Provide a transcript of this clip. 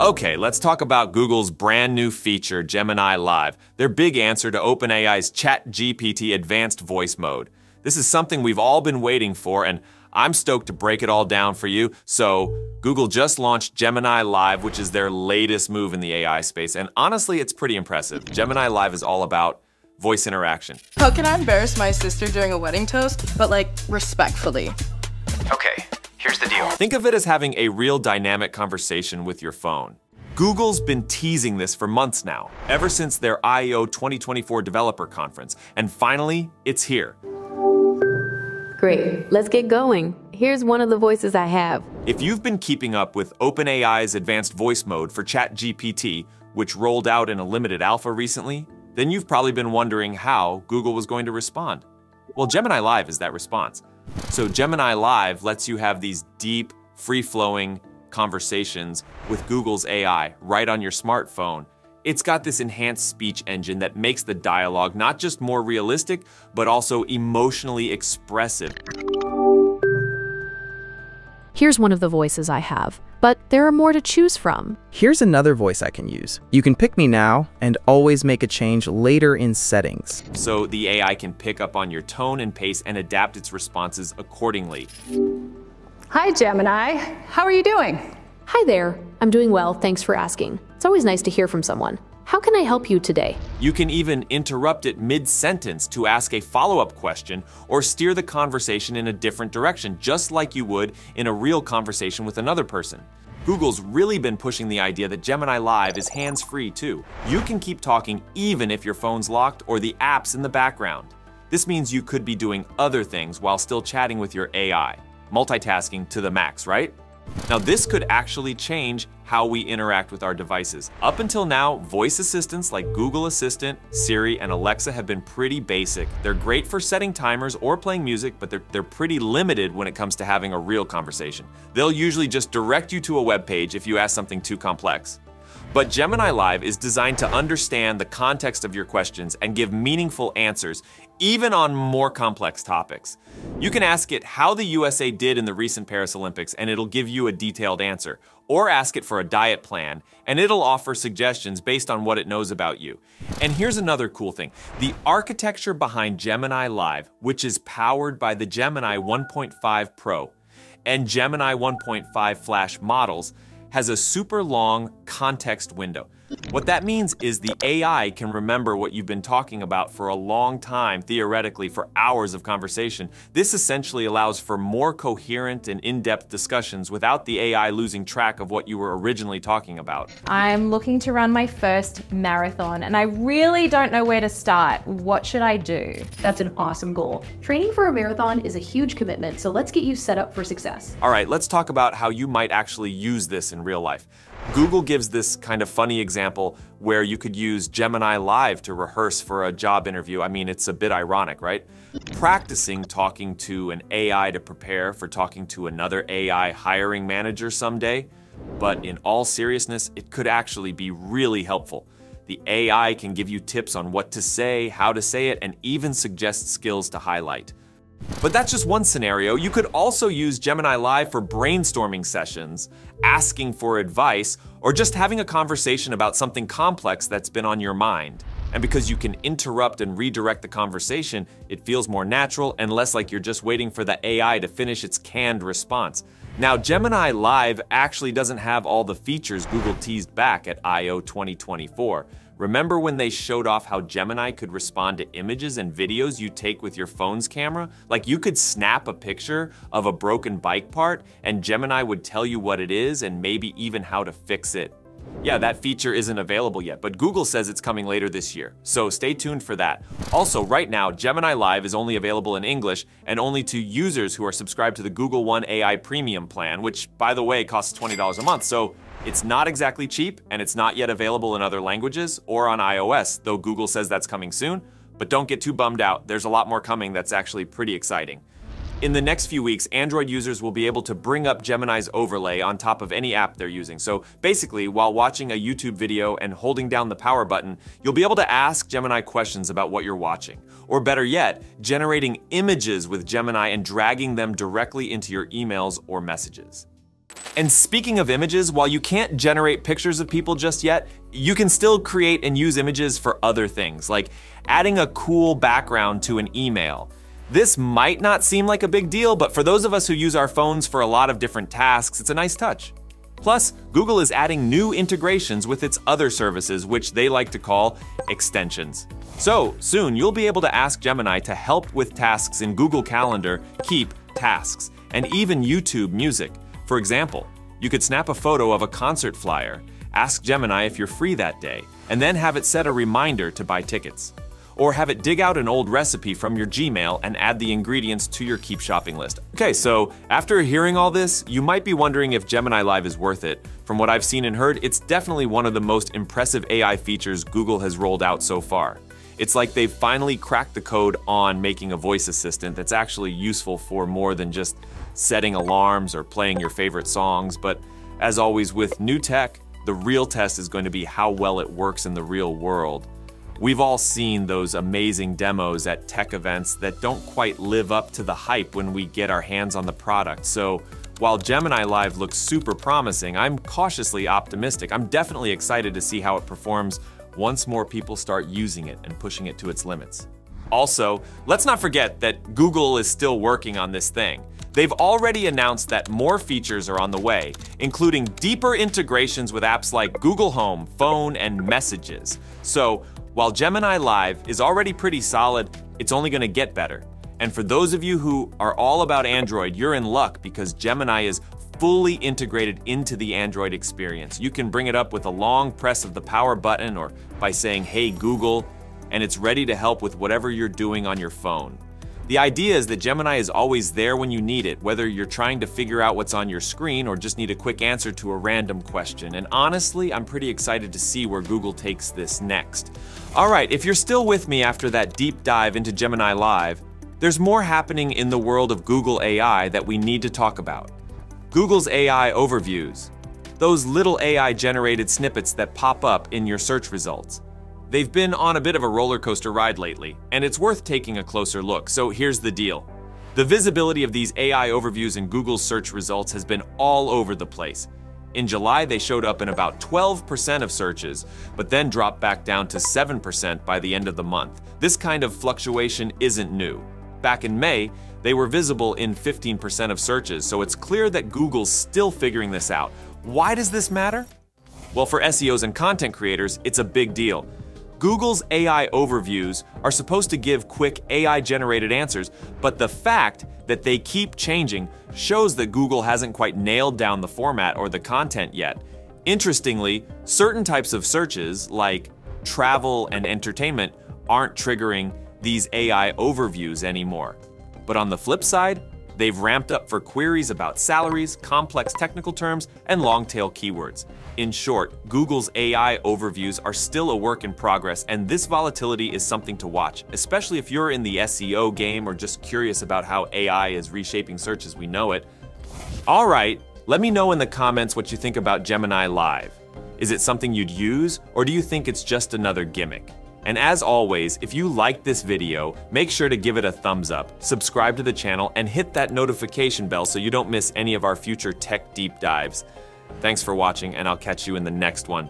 Okay, let's talk about Google's brand new feature, Gemini Live, their big answer to OpenAI's ChatGPT Advanced Voice Mode. This is something we've all been waiting for, and I'm stoked to break it all down for you. So, Google just launched Gemini Live, which is their latest move in the AI space, and honestly, it's pretty impressive. Gemini Live is all about voice interaction. How can I embarrass my sister during a wedding toast, but like respectfully? Okay, here's the deal. Think of it as having a real dynamic conversation with your phone. Google's been teasing this for months now, ever since their I/O 2024 developer conference, and finally, it's here. Great, let's get going. Here's one of the voices I have. If you've been keeping up with OpenAI's advanced voice mode for ChatGPT, which rolled out in a limited alpha recently, then you've probably been wondering how Google was going to respond. Well, Gemini Live is that response. So Gemini Live lets you have these deep, free-flowing conversations with Google's AI right on your smartphone. It's got this enhanced speech engine that makes the dialogue not just more realistic, but also emotionally expressive. Here's one of the voices I have, but there are more to choose from. Here's another voice I can use. You can pick me now and always make a change later in settings. So the AI can pick up on your tone and pace and adapt its responses accordingly. Hi, Gemini. How are you doing? Hi there. I'm doing well, thanks for asking. It's always nice to hear from someone. How can I help you today? You can even interrupt it mid-sentence to ask a follow-up question or steer the conversation in a different direction, just like you would in a real conversation with another person. Google's really been pushing the idea that Gemini Live is hands-free too. You can keep talking even if your phone's locked or the app's in the background. This means you could be doing other things while still chatting with your AI. Multitasking to the max, right? Now this could actually change how we interact with our devices. Up until now, voice assistants like Google Assistant, Siri, and Alexa have been pretty basic. They're great for setting timers or playing music, but they're, they're pretty limited when it comes to having a real conversation. They'll usually just direct you to a web page if you ask something too complex. But Gemini Live is designed to understand the context of your questions and give meaningful answers, even on more complex topics. You can ask it how the USA did in the recent Paris Olympics, and it'll give you a detailed answer. Or ask it for a diet plan, and it'll offer suggestions based on what it knows about you. And here's another cool thing. The architecture behind Gemini Live, which is powered by the Gemini 1.5 Pro and Gemini 1.5 Flash models, has a super long context window. What that means is the AI can remember what you've been talking about for a long time, theoretically, for hours of conversation. This essentially allows for more coherent and in-depth discussions without the AI losing track of what you were originally talking about. I'm looking to run my first marathon and I really don't know where to start. What should I do? That's an awesome goal. Training for a marathon is a huge commitment, so let's get you set up for success. All right, let's talk about how you might actually use this in real life. Google gives this kind of funny example where you could use Gemini Live to rehearse for a job interview. I mean, it's a bit ironic, right? Practicing talking to an AI to prepare for talking to another AI hiring manager someday. But in all seriousness, it could actually be really helpful. The AI can give you tips on what to say, how to say it, and even suggest skills to highlight. But that's just one scenario. You could also use Gemini Live for brainstorming sessions, asking for advice, or just having a conversation about something complex that's been on your mind. And because you can interrupt and redirect the conversation, it feels more natural and less like you're just waiting for the AI to finish its canned response. Now, Gemini Live actually doesn't have all the features Google teased back at I/O 2024. Remember when they showed off how Gemini could respond to images and videos you take with your phone's camera? Like you could snap a picture of a broken bike part and Gemini would tell you what it is and maybe even how to fix it. Yeah, that feature isn't available yet, but Google says it's coming later this year, so stay tuned for that. Also, right now, Gemini Live is only available in English and only to users who are subscribed to the Google One AI Premium plan, which, by the way, costs $20 a month, so it's not exactly cheap, and it's not yet available in other languages or on iOS, though Google says that's coming soon. But don't get too bummed out, there's a lot more coming that's actually pretty exciting. In the next few weeks, Android users will be able to bring up Gemini's overlay on top of any app they're using. So basically, while watching a YouTube video and holding down the power button, you'll be able to ask Gemini questions about what you're watching. Or better yet, generating images with Gemini and dragging them directly into your emails or messages. And speaking of images, while you can't generate pictures of people just yet, you can still create and use images for other things, like adding a cool background to an email. This might not seem like a big deal, but for those of us who use our phones for a lot of different tasks, it's a nice touch. Plus, Google is adding new integrations with its other services, which they like to call extensions. So, soon you'll be able to ask Gemini to help with tasks in Google Calendar, Keep, Tasks, and even YouTube Music. For example, you could snap a photo of a concert flyer, ask Gemini if you're free that day, and then have it set a reminder to buy tickets. Or have it dig out an old recipe from your Gmail and add the ingredients to your Keep shopping list. Okay, so after hearing all this, you might be wondering if Gemini Live is worth it. From what I've seen and heard, it's definitely one of the most impressive AI features Google has rolled out so far. It's like they've finally cracked the code on making a voice assistant that's actually useful for more than just setting alarms or playing your favorite songs. But as always with new tech, the real test is going to be how well it works in the real world. We've all seen those amazing demos at tech events that don't quite live up to the hype when we get our hands on the product. So while Gemini Live looks super promising, I'm cautiously optimistic. I'm definitely excited to see how it performs once more people start using it and pushing it to its limits. Also, let's not forget that Google is still working on this thing. They've already announced that more features are on the way, including deeper integrations with apps like Google Home, Phone, and Messages. So while Gemini Live is already pretty solid, it's only going to get better. And for those of you who are all about Android, you're in luck because Gemini is fully integrated into the Android experience. You can bring it up with a long press of the power button or by saying, hey Google, and it's ready to help with whatever you're doing on your phone. The idea is that Gemini is always there when you need it, whether you're trying to figure out what's on your screen or just need a quick answer to a random question. And honestly, I'm pretty excited to see where Google takes this next. All right, if you're still with me after that deep dive into Gemini Live, there's more happening in the world of Google AI that we need to talk about. Google's AI overviews, those little AI generated snippets that pop up in your search results. They've been on a bit of a roller coaster ride lately, and it's worth taking a closer look, so here's the deal. The visibility of these AI overviews in Google's search results has been all over the place. In July, they showed up in about 12% of searches, but then dropped back down to 7% by the end of the month. This kind of fluctuation isn't new. Back in May, they were visible in 15% of searches, so it's clear that Google's still figuring this out. Why does this matter? Well, for SEOs and content creators, it's a big deal. Google's AI overviews are supposed to give quick AI generated answers, but the fact that they keep changing shows that Google hasn't quite nailed down the format or the content yet. Interestingly, certain types of searches, like travel and entertainment, aren't triggering these AI overviews anymore. But on the flip side, they've ramped up for queries about salaries, complex technical terms, and long tail keywords. In short, Google's AI overviews are still a work in progress, and this volatility is something to watch, especially if you're in the SEO game or just curious about how AI is reshaping search as we know it. All right, let me know in the comments what you think about Gemini Live. Is it something you'd use, or do you think it's just another gimmick? And as always, if you liked this video, make sure to give it a thumbs up, subscribe to the channel, and hit that notification bell so you don't miss any of our future tech deep dives. Thanks for watching, and I'll catch you in the next one.